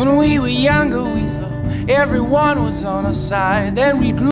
When we were younger, we thought everyone was on our side. Then we grew.